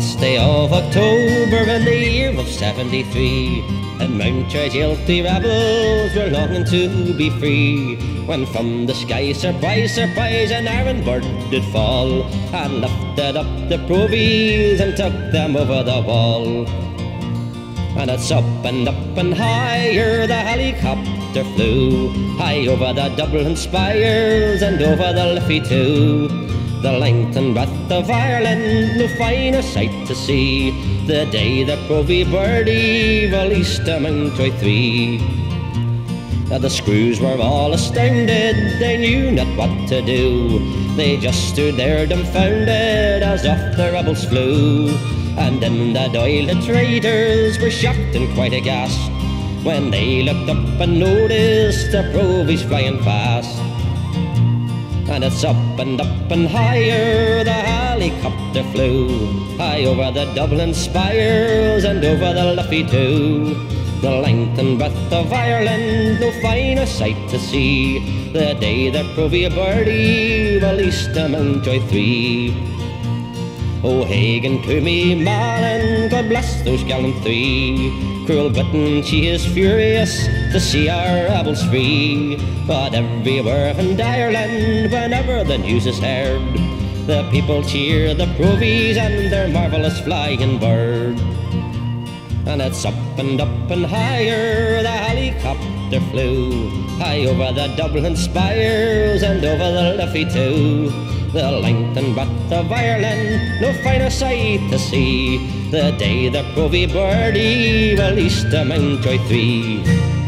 day of October in the year of 73 And Mountjoy guilty rebels were longing to be free. When from the sky, surprise, surprise, an iron bird did fall And lifted up the provies and took them over the wall. And it's up and up and higher the helicopter flew High over the Dublin spires and over the Liffey too The length and breadth of Ireland, no finer sight to see The day the Provy birdie released a Mountjoy three now the screws were all astounded, they knew not what to do. They just stood there dumbfounded as off the rebels flew. And then the Dáil the traders were shocked and quite aghast when they looked up and noticed the Provies flying fast. And it's up and up and higher the helicopter flew, high over the Dublin spires and over the Liffey too. The length and breadth of Ireland, no finer sight to see. The day that Provia Birdie released a Mountjoy three. Oh, Hagan to me, Malin, God bless those gallant three. Cruel Britain, she is furious to see our rebels free. But everywhere in Ireland, whenever the news is heard, the people cheer the Provies and their marvellous flying bird. And it's up and up and higher the helicopter flew, high over the Dublin spires and over the Liffey too the length and breadth of Ireland, no finer sight to see. The day the Provy birdie released a Mountjoy three.